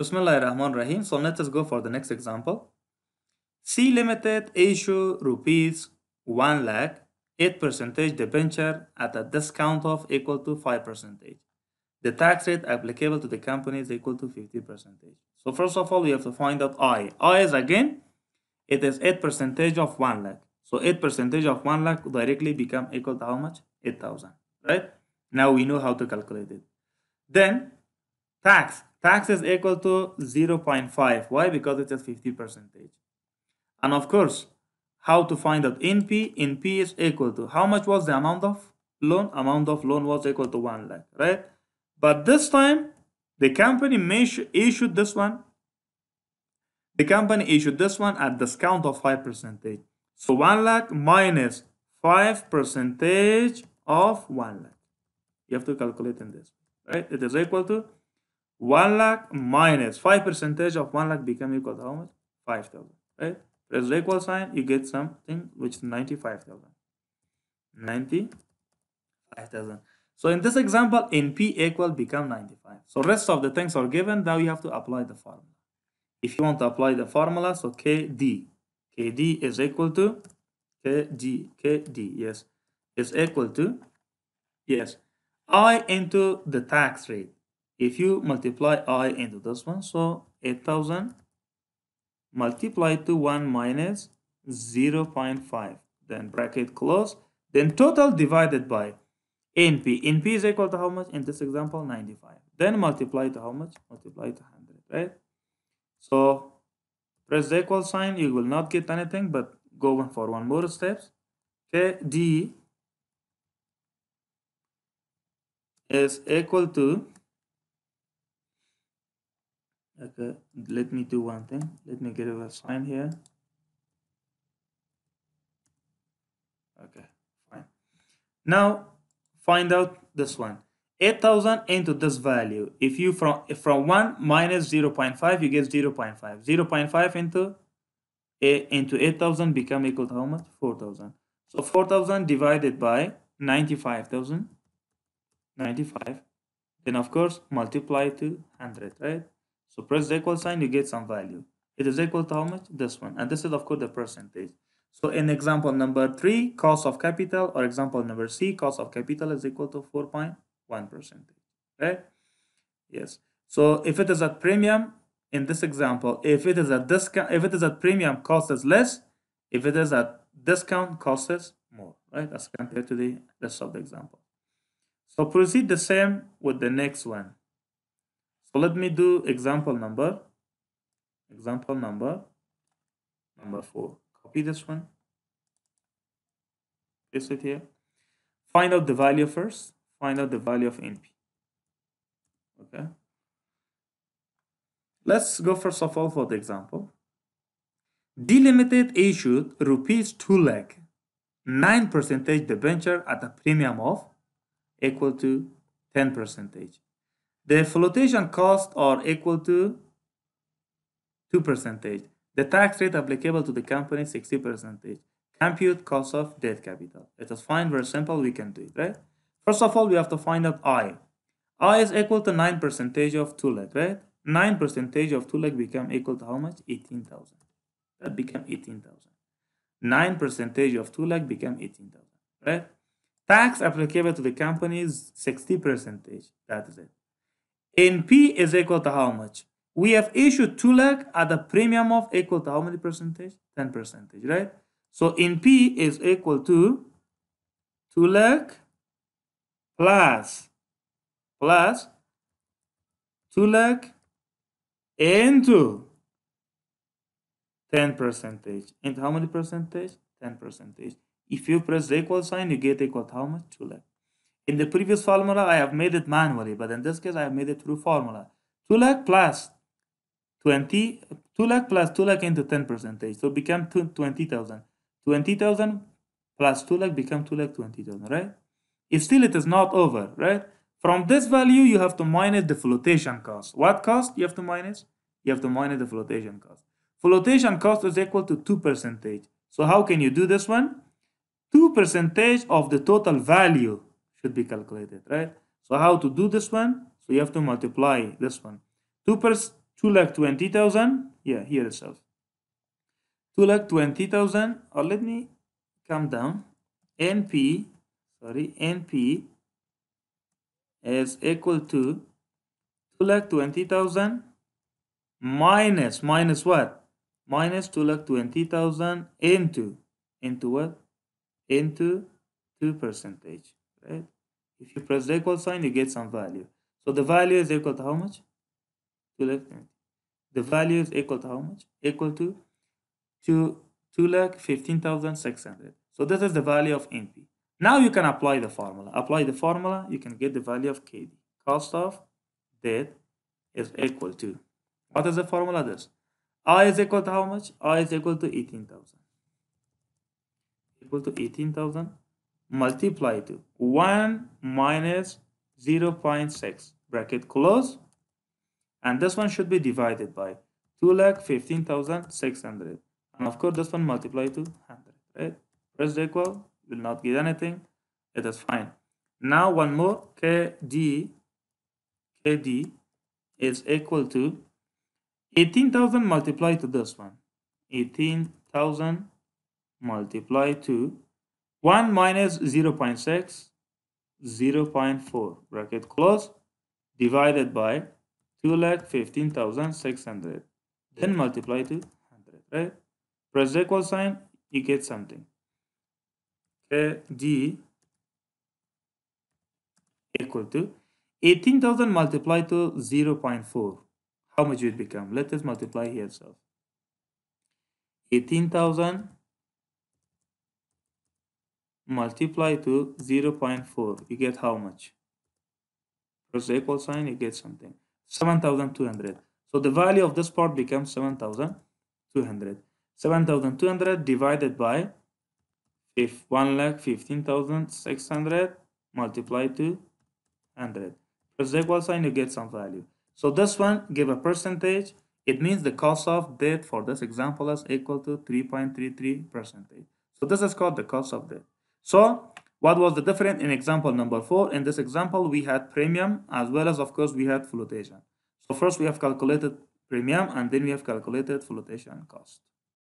Bismillah ar-Rahman Rahim. So let us go for the next example. C Limited issue rupees 1 lakh 8 percentage debenture at a discount of equal to 5 percentage. The tax rate applicable to the company is equal to 50 percentage. So first of all, we have to find out I. I is again, it is 8 percentage of 1 lakh. So 8 percentage of 1 lakh directly become equal to how much? 8,000, right? Now we know how to calculate it. Then tax. Tax is equal to 0.5. Why? Because it is 50 percentage. And of course, how to find out NP? NP is equal to how much was the amount of loan? Amount of loan was equal to 1 lakh, right? But this time, the company issued this one. The company issued this one at discount of 5 percentage. So 1 lakh minus 5 percentage of 1 lakh. You have to calculate in this, right? It is equal to 1 lakh minus 5 percentage of 1 lakh become equal to how much? 5,000, right? Press the equal sign, you get something which is 95,000. 95,000. So in this example, NP equal become 95. So rest of the things are given, now you have to apply the formula. If you want to apply the formula, so KD. KD is equal to KD, KD, yes, is equal to, yes, I into the tax rate. If you multiply I into this one, so 8000 multiplied to 1 minus 0 0.5 then bracket close then total divided by NP NP is equal to how much? In this example 95 then multiply to how much? Multiply to 100 right? So press the equal sign you will not get anything but go on for one more steps. Okay D is equal to okay let me do one thing. Let me get a sign here. Okay fine. Now find out this one. 8000 into this value. If you from if from 1 minus 0 0.5 you get 0 0.5 0 0.5 into a into 8000 become equal to how much? 4000 so 4000 divided by 95000 95 then of course multiply to 100 right so press the equal sign, you get some value. It is equal to how much? This one. And this is of course the percentage. So in example number three, cost of capital, or example number C, cost of capital is equal to 4.1 percent. Right? Yes. So if it is at premium, in this example, if it is at discount, if it is at premium, cost is less. If it is at discount, cost is more. Right? As compared to the rest of the example. So proceed the same with the next one. So let me do example number, example number, number four. Copy this one, paste it here. Find out the value first, find out the value of NP. Okay. Let's go first of all for the example. Delimited Limited issued rupees 2 lakh 9 percentage debenture at a premium of equal to 10 percentage the flotation costs are equal to 2 percentage. The tax rate applicable to the company 60 percentage. Compute cost of debt capital. It is fine, very simple, we can do it, right? First of all, we have to find out I. I is equal to 9 percentage of 2 lakh, right? 9 percentage of 2 lakh become equal to how much? 18,000. That become 18,000. 9 percentage of 2 lakh become 18,000, right? Tax applicable to the company is 60 percentage. That is it. NP is equal to how much? We have issued 2 lakh at a premium of equal to how many percentage? 10 percentage, right? So NP is equal to 2 lakh plus plus 2 lakh into 10 percentage. Into how many percentage? 10 percentage. If you press the equal sign, you get equal to how much? 2 lakh. In the previous formula, I have made it manually, but in this case, I have made it through formula. 2 lakh plus 20, 2 lakh plus 2 lakh into 10 percentage. So become 20,000. 20,000 plus 2 lakh become 2 lakh 20,000, right? If still it is not over, right? From this value, you have to minus the flotation cost. What cost you have to minus? You have to minus the flotation cost. Flotation cost is equal to 2 percentage. So how can you do this one? 2 percentage of the total value should be calculated, right? So how to do this one? So you have to multiply this one. 2 per 2 lakh 20,000 yeah here itself 2 lakh 20,000 or let me come down NP sorry NP is equal to 2 lakh 20,000 minus minus what minus 2 lakh 20,000 into into what into 2 percentage right? If you press the equal sign you get some value. So the value is equal to how much? 2 lakh 20. the value is equal to how much? Equal to 2 2 lakh 15,600 so this is the value of NP now you can apply the formula. Apply the formula you can get the value of KD cost of debt is equal to what is the formula? This. I is equal to how much? I is equal to 18,000 equal to 18,000 multiply to 1 minus 0 0.6 bracket close. And this one should be divided by 2 lakh 15,600 and of course this one multiply to 100 right? Press the equal will not get anything. It is fine. Now one more. Kd kd is equal to 18,000 multiplied to this one. 18,000 multiplied to 1 minus 0 0.6 0 0.4 bracket close divided by 2 lakh 15,600 then multiply to 100 right? Press the equal sign you get something. Okay d equal to 18,000 multiplied to 0 0.4 how much it become? Let us multiply here itself. 18,000 multiply to 0 0.4 you get how much? Press the equal sign you get something. 7200 so the value of this part becomes 7200 7200 divided by if 1 lakh 15600 multiplied to 100 press the equal sign you get some value. So this one give a percentage. It means the cost of debt for this example is equal to 3.33 percentage. So this is called the cost of debt so what was the difference in example number four? In this example, we had premium as well as, of course, we had flotation. So first we have calculated premium and then we have calculated flotation cost.